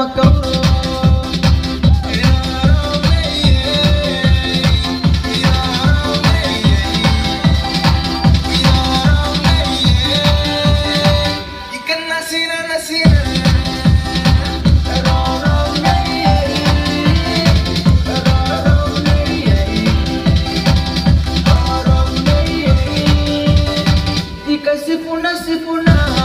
ಮಕ್ಕವರು Sipuna, sipuna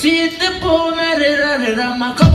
See it the pool, let it out of my car.